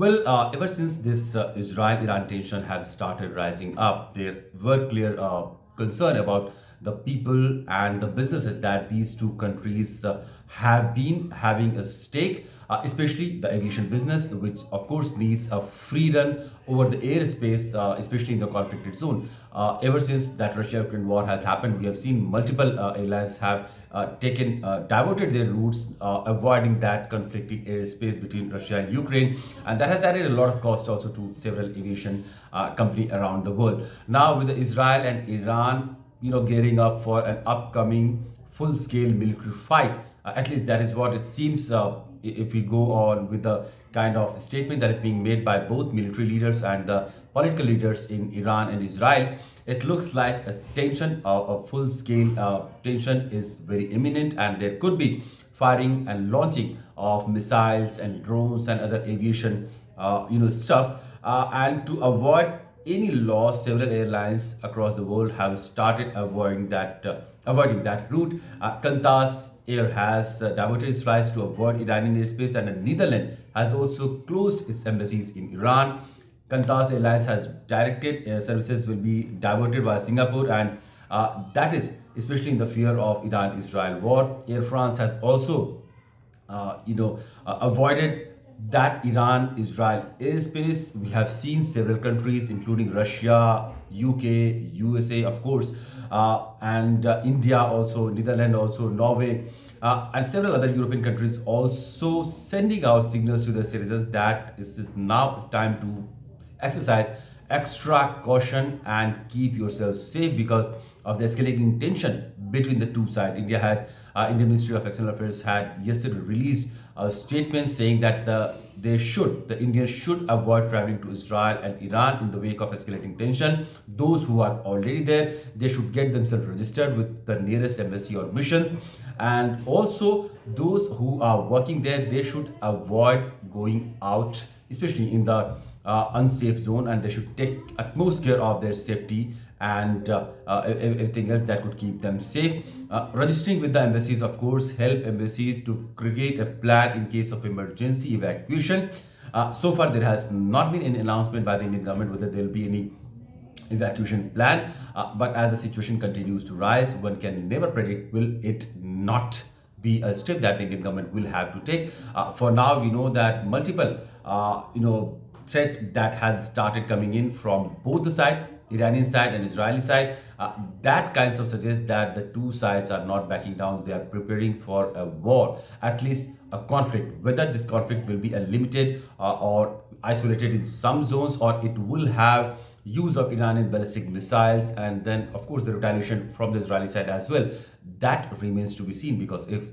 Well, uh, ever since this uh, Israel-Iran tension have started rising up, there were clear uh, concern about the people and the businesses that these two countries uh, have been having a stake, uh, especially the aviation business, which of course needs a free run over the airspace, uh, especially in the conflicted zone. Uh, ever since that Russia-Ukraine war has happened, we have seen multiple uh, airlines have uh, taken, uh, diverted their routes, avoiding that conflicting airspace between Russia and Ukraine. And that has added a lot of cost also to several aviation company around the world. Now with the Israel and Iran, you know, gearing up for an upcoming full-scale military fight, at least that is what it seems if we go on with the kind of statement that is being made by both military leaders and the political leaders in Iran and Israel, it looks like a tension, uh, a full-scale uh, tension is very imminent and there could be firing and launching of missiles and drones and other aviation uh, you know stuff. Uh, and to avoid any loss several airlines across the world have started avoiding that uh, avoiding that route uh, Qantas Air has uh, diverted its flights to avoid Iranian airspace and the Netherlands has also closed its embassies in Iran. Qantas Airlines has directed air services will be diverted via Singapore and uh, that is especially in the fear of Iran-Israel war. Air France has also, uh, you know, uh, avoided that Iran-Israel airspace. We have seen several countries including Russia, UK, USA, of course, uh, and uh, India also, Netherlands also, Norway, uh, and several other European countries also sending out signals to their citizens that it is now time to exercise extra caution and keep yourself safe because of the escalating tension between the two sides. India had, uh, Indian Ministry of External Affairs had yesterday released a statement saying that the, they should, the Indians should avoid traveling to Israel and Iran in the wake of escalating tension. Those who are already there, they should get themselves registered with the nearest embassy or mission. And also those who are working there, they should avoid going out, especially in the uh, unsafe zone and they should take utmost care of their safety and uh, uh, everything else that could keep them safe. Uh, registering with the embassies, of course, help embassies to create a plan in case of emergency evacuation. Uh, so far, there has not been an announcement by the Indian government whether there will be any evacuation plan. Uh, but as the situation continues to rise, one can never predict will it not be a step that the Indian government will have to take. Uh, for now, we know that multiple, you know, threat that has started coming in from both the side Iranian side and Israeli side, uh, that kinds of suggests that the two sides are not backing down. They are preparing for a war, at least a conflict. Whether this conflict will be a limited uh, or isolated in some zones or it will have use of Iranian ballistic missiles and then of course the retaliation from the Israeli side as well. That remains to be seen because if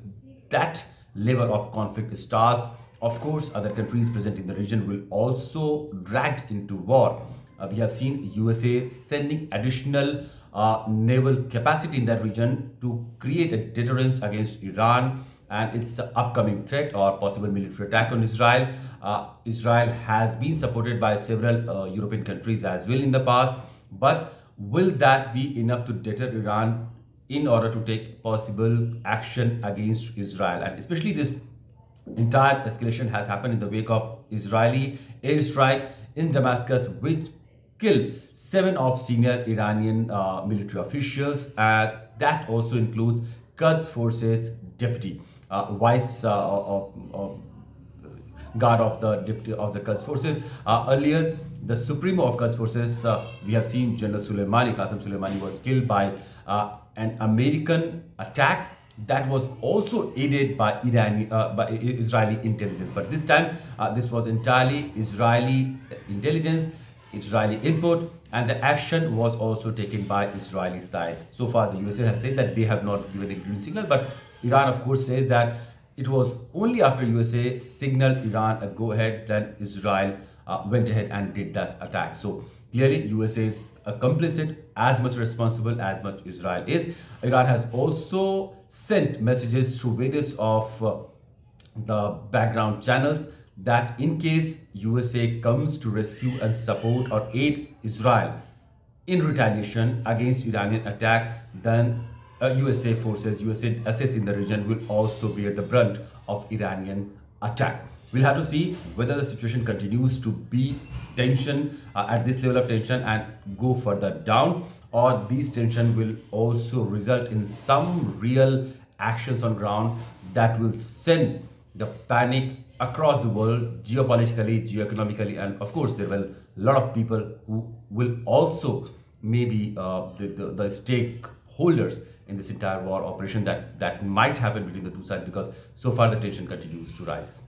that level of conflict starts, of course other countries present in the region will also dragged into war uh, we have seen USA sending additional uh, naval capacity in that region to create a deterrence against Iran and its upcoming threat or possible military attack on Israel. Uh, Israel has been supported by several uh, European countries as well in the past, but will that be enough to deter Iran in order to take possible action against Israel? And especially this entire escalation has happened in the wake of Israeli airstrike in Damascus, which killed seven of senior Iranian uh, military officials. and that also includes Quds Forces deputy, uh, vice uh, guard of the deputy of the Quds Forces. Uh, earlier, the supremo of Quds Forces, uh, we have seen General Soleimani, Qasem Soleimani was killed by an American attack that was also aided by Irani, uh, by Israeli intelligence. But this time, uh, this was entirely Israeli intelligence Israeli input and the action was also taken by Israeli side. So far the USA has said that they have not given a green signal but Iran of course says that it was only after USA signaled Iran a go ahead then Israel uh, went ahead and did that attack. So clearly USA is a complicit as much responsible as much Israel is. Iran has also sent messages through various of uh, the background channels that in case USA comes to rescue and support or aid Israel in retaliation against Iranian attack, then uh, USA forces, USA assets in the region will also bear the brunt of Iranian attack. we'll have to see whether the situation continues to be tension uh, at this level of tension and go further down or these tension will also result in some real actions on ground that will send the panic across the world geopolitically geoeconomically and of course there will a lot of people who will also maybe uh, the, the, the stakeholders in this entire war operation that that might happen between the two sides because so far the tension continues to rise